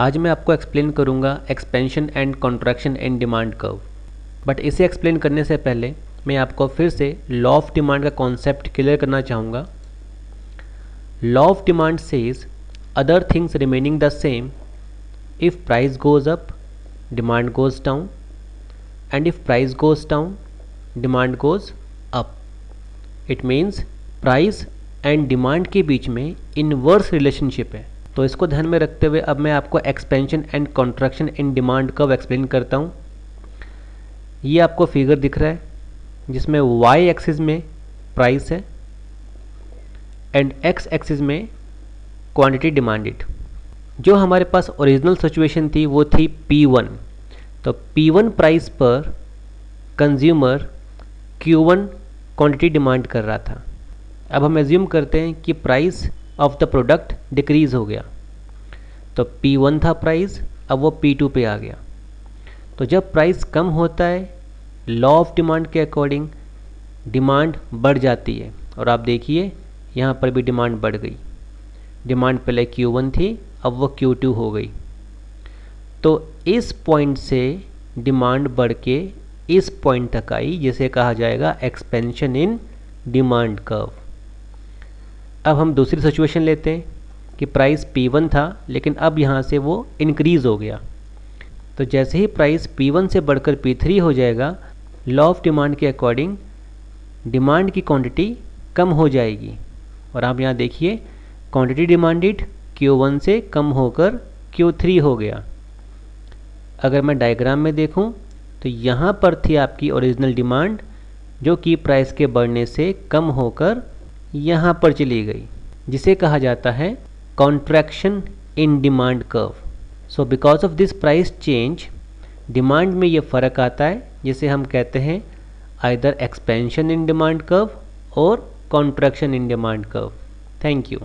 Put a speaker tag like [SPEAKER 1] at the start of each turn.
[SPEAKER 1] आज मैं आपको एक्सप्लेन करूँगा expansion and contraction in demand curve but इसे एक्सप्लेन करने से पहले मैं आपको फिर से लॉ ऑफ़ डिमांड का कॉन्सेप्ट क्लियर करना चाहूँगा। Law of demand says other things remaining the same if price goes up demand goes down and if price goes down demand goes up it means price and demand के बीच में inverse relationship है। तो इसको ध्यान में रखते हुए अब मैं आपको expansion and contraction in demand कब एक्सप्लेन करता हूँ? ये आपको फिगर दिख रहा है, जिसमें वाई एक्सिस में प्राइस है एंड एक्स एक्सिस में क्वांटिटी डिमांडेड जो हमारे पास ओरिजिनल सिचुएशन थी, वो थी P1 तो P1 प्राइस पर कंज्यूमर Q1 क्वांटिटी डिमांड कर रहा था. अब हम एज्यूम करते हैं कि price of the product decrease हो गया। तो P1 था प्राइस अब वो P2 पे आ गया। तो जब प्राइस कम होता है लॉ ऑफ़ डिमांड के अकॉर्डिंग डिमांड बढ़ जाती है। और आप देखिए, यहाँ पर भी डिमांड बढ़ गई। डिमांड पहले Q1 थी, अब वो Q2 हो गई। तो इस पॉइंट से डिमांड बढ़ के इस पॉइंट तक आई, जिसे कहा जाएगा एक्सपेंशन इन डिमांड कर्व अब हम दूसरी सिचुएशन लेते हैं कि प्राइस P1 था, लेकिन अब यहाँ से वो इंक्रीज़ हो गया। तो जैसे ही प्राइस P1 से बढ़कर P3 हो जाएगा लॉ ऑफ़ डिमांड के अकॉर्डिंग डिमांड की क्वांटिटी कम हो जाएगी। और आप यहाँ देखिए क्वांटिटी डिमांडेड Q1 से कम होकर Q3 हो गया। अगर मैं डायग्राम में देखूँ तो यहाँ पर थी आपकी ओरिजिनल डिमांड जो कि प्राइस के बढ़ने से कम होकर यहाँ पर चली गई, जिसे कहा जाता है contraction in demand curve so because of this price change demand में ये फ़र्क आता है, जिसे हम कहते हैं either expansion in demand curve और contraction in demand curve thank you